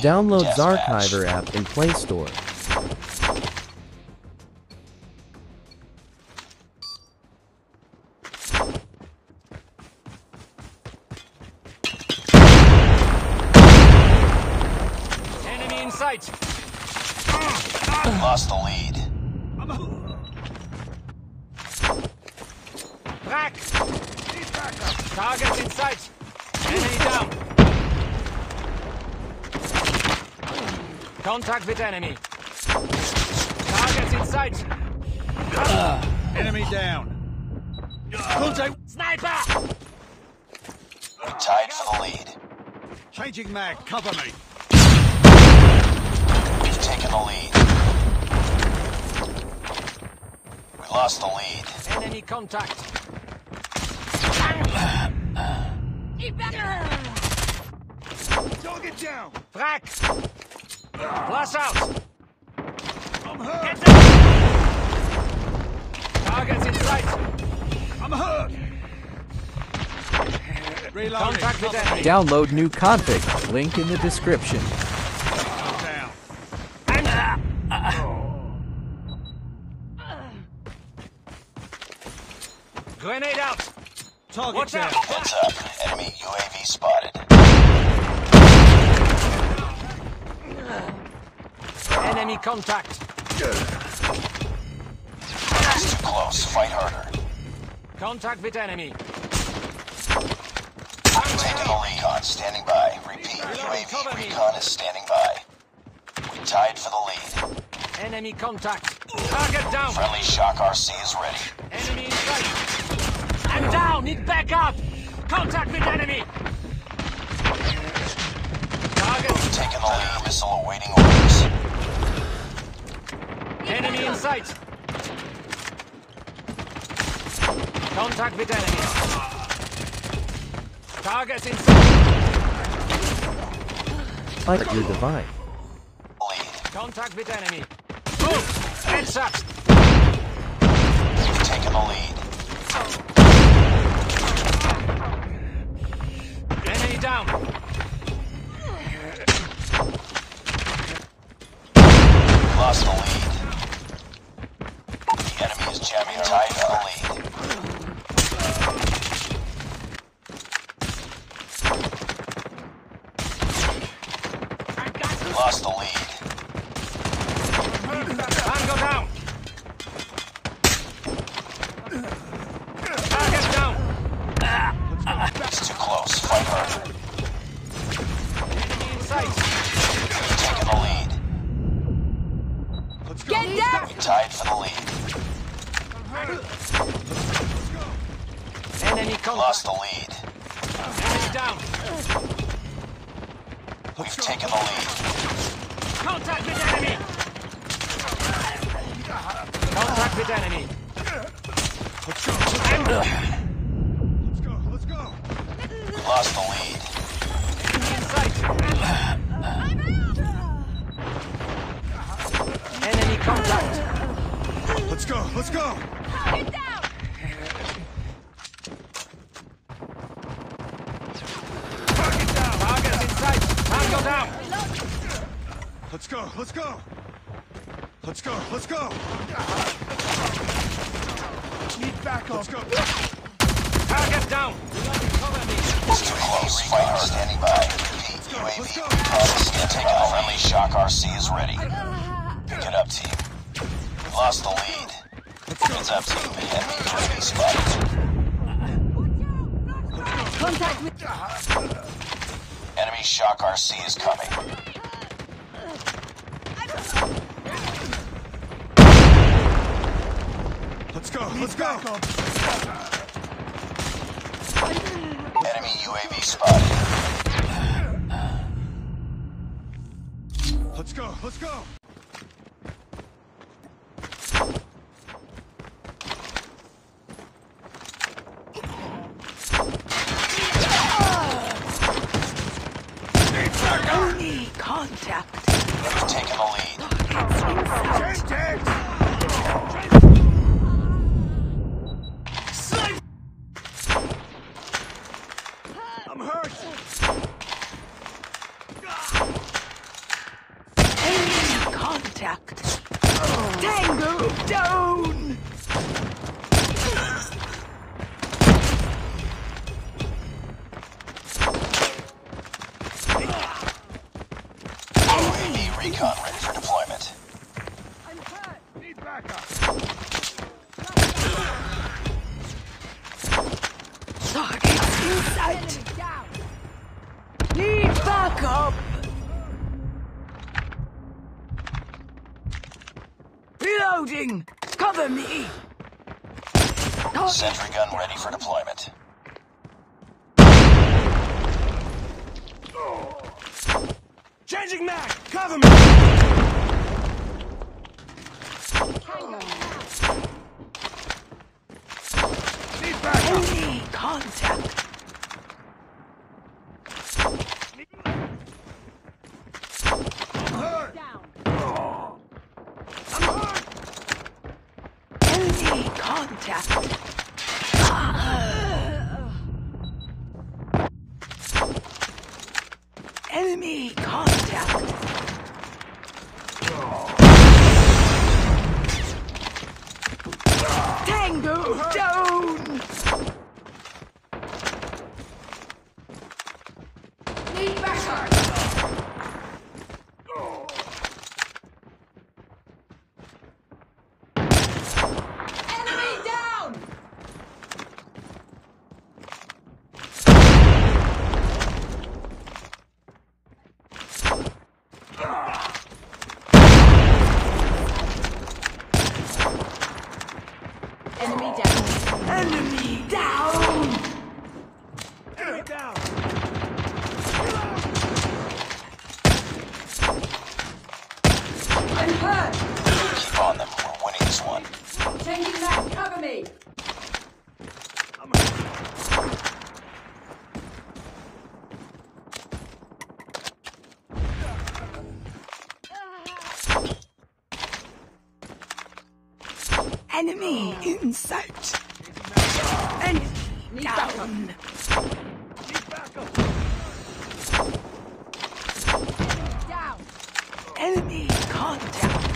Download Deathmatch. Zarchiver app in Play Store. Enemy in sight. Lost the lead. Rack. Targets in sight. Enemy down. Contact with enemy. Targets in sight. Enemy down. Contact. Sniper! We're tied for the lead. Changing mag. Cover me. We've taken the lead. We lost the lead. Enemy contact. Target down. Frack! Flash out! I'm hurt. Get down! Targets in sight! I'm hurt. Reloading. Contact with enemy! Download new config. Link in the description. Down. Grenade out! Target Watch down. out! Heads up. Enemy UAV spotted. Contact! It's too close. Fight harder. Contact with enemy! The recon. Standing by. Repeat. UAV recon is standing by. We tied for the lead. Enemy contact! Target down! Friendly Shock RC is ready. Enemy in sight! I'm down! Need backup! Contact with enemy! Target! We've the lead. Missile in sight! Contact with enemy! Targets in sight! Fight your device. Lead. Contact with enemy! Move! Headshot! We've taken the lead. Enemy down! Lost the lead. The enemy is jamming tied for the lead. We lost the lead. Tango down! Target down! It's too close. Fight harder. Enemy in sight! We've taken the lead. Let's go. Get down! We tied for the lead. Enemy Lost the lead. Enemy down! We've taken the lead. Contact with enemy! Contact with enemy! Let's go. Let's go. Let's go. We lost the lead. Enemy in sight! Enemy contact! Let's go. Let's go. Get down! Target down. Targets in sight! Tango down! Let's go. Let's go. Let's go. Let's go. Need backup. Let's go. Target down! Cover me! It's too close. Fight hard. Standing by. Repeat. UAV recon is stand- taking the friendly Shock RC is ready. Pick it up, team. We lost the lead. Heads up, team. Enemy UAV spotted. Contact with... Enemy Shock RC is coming. Let's go. Let's go. Enemy UAV spotted. Let's go. Let's go. Cover me! Target Sentry gun ready for deployment. Changing mag. Cover me. Contact! Enemy contact! Tango down! Need backup! Enemy down! Enemy down. Enemy down! Enemy down. I'm hurt! Keep on them. We're winning this one. Changing back, cover me! Enemy in sight! Enemy. Down! Enemy contact!